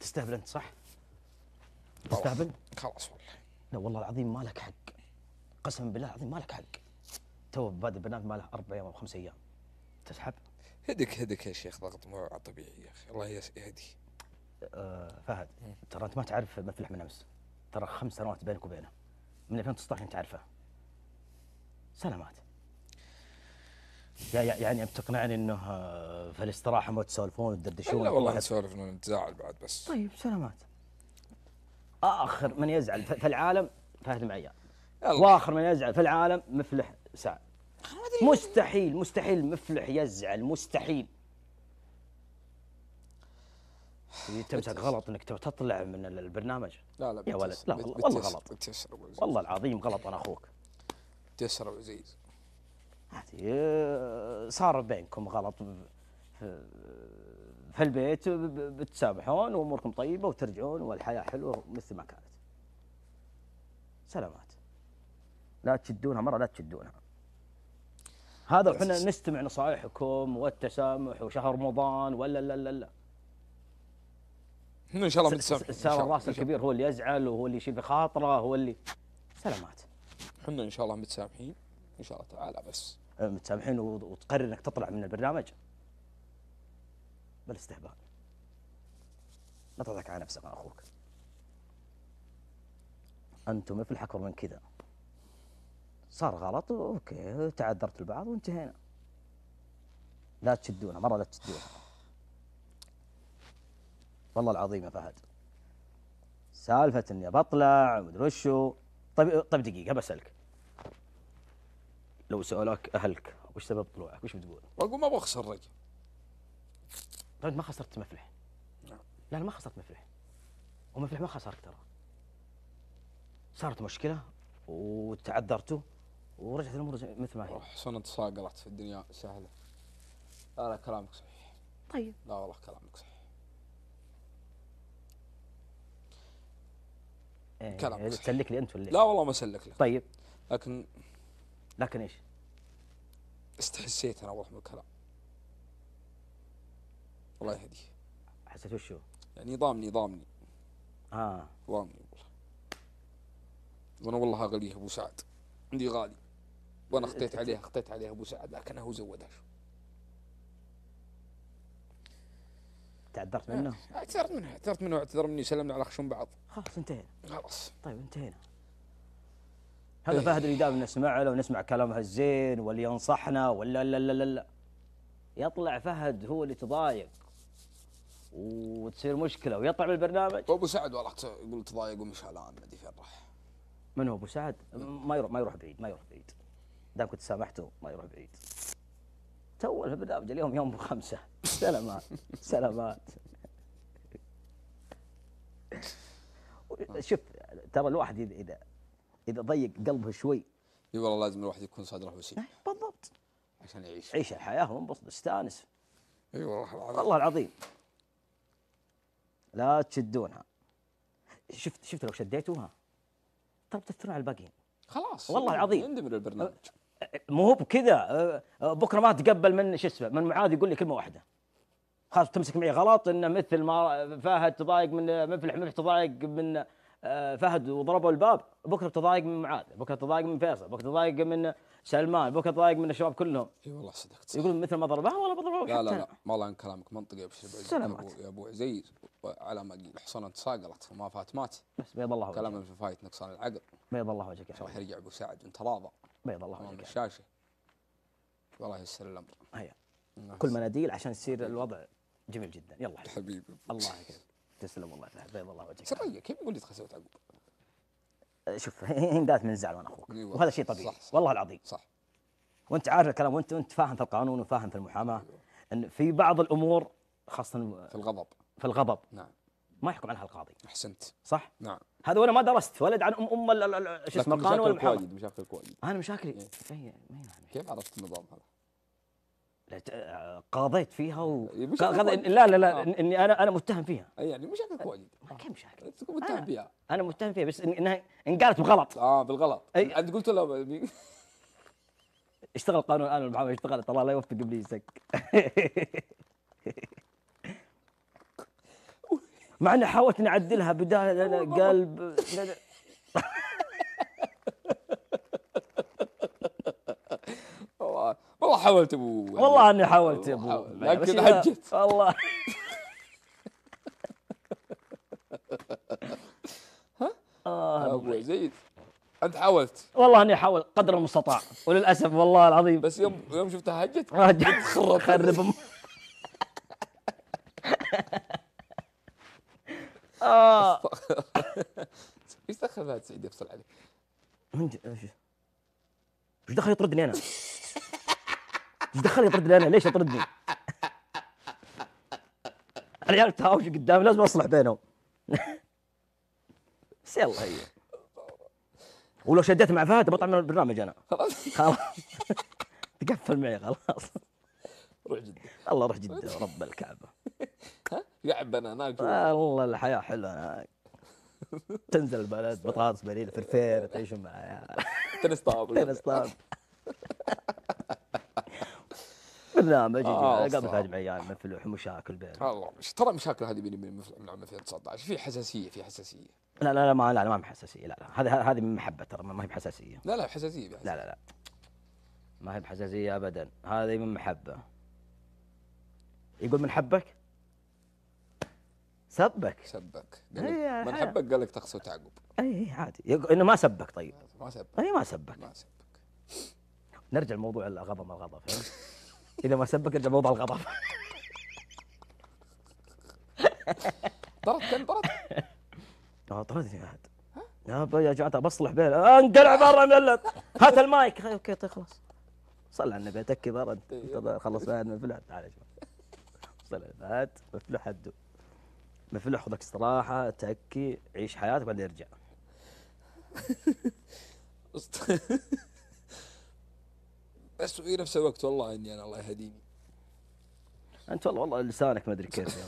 تستهبل أنت صح؟ تستهبل؟ خلاص والله. لا والله العظيم ما لك حق. قسما بالله العظيم ما لك حق. تو بادئ البرنامج ما له أربع أيام أو خمس أيام. تسحب؟ هدك هدك يا شيخ ضغط مو طبيعي يا أخي. الله يهدي. آه فهد ترى أنت ما تعرف مفلح من أمس. ترى خمس سنوات بينك وبينه. من 2019 انت تعرفه. سلامات. يعني انت تقنعني إنه آه، في الاستراحة ما تسولفون وتدردشون. لا والله نسولف نتزاعل بعد بس. طيب سلامات. آخر من يزعل في العالم فهد المعيان يلا. وآخر من يزعل في العالم مفلح سعد. مستحيل مستحيل مفلح يزعل مستحيل. تمسك غلط إنك تطلع من ال- البرنامج. لا لا يا ولد، لا والله- غلط. والله العظيم غلط أنا أخوك. ابو عزيز صار بينكم غلط في البيت بتسامحون وأموركم طيبة وترجعون والحياة حلوة مثل ما كانت. سلامات. لا تشدونها مرة لا تشدونها. هذا وحنا نستمع نصائحكم والتسامح وشهر رمضان ولا لا لا لا. إن شاء الله صار الله. الراس الكبير هو اللي يزعل وهو اللي يشيل في خاطره هو اللي سلامات. إحنا إن شاء الله متسامحين إن شاء الله تعالى بس آه، متسامحين وتقرر إنك تطلع من البرنامج. بالاستهبال لا تضحك على نفسك يا أخوك. أنتم مثل اكبر من كذا. صار غلط أوكي تعذرت البعض وانتهينا. لا تشدونها مرة لا تشدونها والله العظيم يا فهد. سالفة إني بطلع ومدري وشو. طيب طيب دقيقة بسالك لو سألوك أهلك وش سبب طلوعك؟ وش بتقول؟ واقول ما أبغى أخسر رجل. طيب ما خسرت مفلح. نعم. لا لا ما خسرت مفلح. ومفلح ما خسرك ترى. صارت مشكلة وتعذرتوا ورجعت الأمور زي- مثل ما هي. حسن تصاقلت في الدنيا سهلة. لا لا كلامك صحيح. طيب. لا والله كلامك صحيح. إيه، كلامك صحيح. تسلك لي أنت ولا إيه؟ لا والله ما أسلك لك. طيب. لكن لكن إيش؟ استحسيت أنا واضح من الكلام الله يهديه حسيت وشو؟ يعني نظام نظامني. آه. نظامني والله. وأنا والله اغليه أبو سعد عندي غالي. وأنا اخطيت عليه اخطيت عليه أبو سعد لكنه هو زودها شو؟ تعذرت منه؟ اعتذرت منه اعتذرت منه اعتذر مني سلمنا على خشم بعض. خلاص انتهينا. خلاص. طيب انتهينا. هذا إيه. فهد اللي دائما نسمع له ونسمع كلامه الزين واللي ينصحنا ولا لا لا لا لا. يطلع فهد هو اللي تضايق وتصير مشكلة ويطلع بالبرنامج وابو سعد والله يقول تضايق ومشى الان ما ادري فين راح؟ من هو أبو سعد؟ ما يروح ما يروح بعيد ما يروح بعيد. دام كنت سامحته ما يروح بعيد. تو البرنامج اليوم يوم خمسة. سلامات سلامات. شوف ترى الواحد إذا إذا ضيق قلبه شوي. إي والله لازم الواحد يكون صدره وسيم بالضبط. عشان يعيش. عيش الحياة وانبسط استانس إي والله العظيم. والله العظيم. لا تشدونها. شفت شفت لو شديتوها؟ طب تاثرون على الباقيين. خلاص. والله العظيم. يندمر البرنامج. مو هو بكذا. أه، بكرة ما تقبل من شو اسمه من معاذ يقول لي كلمة واحدة. خلاص تمسك معي غلط انه مثل ما فهد تضايق من مفلح مفلح تضايق من فهد وضربوا الباب. بكرة تضايق من معاذ بكرة تضايق من فيصل بكرة تضايق من سلمان بكرة تضايق من الشباب كلهم. إي والله صدقت. يقول مثل ما ضربها والله بضربها لا لا لا. والله إن كلامك منطقي أبو يا سلامات. ابو, يا أبو عزيز على ما قيل حصان تصاقلت وما فات مات. بس بيض الله كلام وجهك في فايت نقصان العقل. بيض الله وجهك يا حبيبي. يرجع أبو سعد وانت راضى بيض الله وجهك الشاشة. والله ييسر الأمر. هيا. كل مناديل عشان يصير الوضع جميل جدا. يلا. حبيبي. الله يكرمك. تسلم والله بيض الله وجهك. سرية كيف يقول لي تخسوت عقب؟ شوف هندات من زعل وأنا أخوك. أيوة. وهذا شيء طبيعي. صح، صح. والله العظيم. صح. وأنت عارف الكلام وأنت وأنت فاهم في القانون وفاهم في المحاماة إن في بعض الأمور خاصة في الغضب. في الغضب نعم. ما يحكم عنها القاضي. أحسنت. صح؟ نعم. هذا وأنا ما درست ولد عن أم أم شو اسمه القانون مشاكلك والمحاماة. واجد مشاكلك واجد أنا مشاكلي. إيه، كيف عرفت النظام هذا؟ قاضيت فيها و إيه، واجد. لا لا لا آه. إني أنا أنا متهم فيها. اي يعني مشاكلك واجد ما كيف مشاكل تكون متهم فيها. أنا متهم فيها بس إنها انقالت بغلط. آه بالغلط. أي. أنت قلت له اشتغل قانون الان المحاماه اشتغلت الله لا يوفق ابليسك مع إني حاولت بداية أنا قلب والله حاولت ابو والله إني حاولت يا ابو لكن هجت. والله. آه ابو زيد. أنت حاولت. والله إني احاول قدر المستطاع وللأسف والله العظيم. بس يوم يوم شفتها هجت خرب. خرب. آه. إيش دخل فهد سعيد يفصل عليك؟ من إيش دخل يطردني أنا؟ إيش دخل يطردني أنا؟ ليش يطردني؟ العيال تهاوش قدامي لازم أصلح بينهم. بس يلا هي. ولو شديت مع فهد بطلع من البرنامج أنا. خلاص. تقفل معي خلاص. روح جدة الله روح جده رب الكعبة. ها؟ قاعد بناناك جوا. والله الحياة حلوة. هناك تنزل البلد بطاطس بريد فرفير تعيشوا معايا. تنس طابل. تنس طاب برنامج آه، قبل صعب. فهد عيال مثل مشاكل بينهم الله ترى مشاكل هذه بيني وبين من عام 2019 في حساسية في حساسية. لا لا لا ما لا لا ما هي بحساسيه لا لا هذه هذه من محبة ترى ما هي بحساسية. لا لا حساسية بحساسية. لا لا لا. ما هي بحساسية ابدا. هذه من محبة. يقول من حبك؟ سبك. سبك. إيه، من. حبك؟ قال لك تقسو تعقب. اي عادي. يقول إنه ما سبك طيب. ما سبك. اي ما سبك. ما سبك. نرجع لموضوع الغضب ما الغضب فهمت؟ إذا ما سبك نرجع موضوع الغضب. طرد كان طرد؟ آه طردني فهد يا جماعة بصلح بين آه، انقلع برا من ال- هات المايك. أوكي طيب خلاص. صل على النبي تكي برا. انت أنت خلص فهد مفلح تعال يا جماعة. صل على فهد مفلح هدو. مفلح خذك استراحة تكي عيش حياتك بعدين ارجع بس في نفس الوقت والله إني أنا الله يهديني أنت والله والله لسانك ما أدري كيف.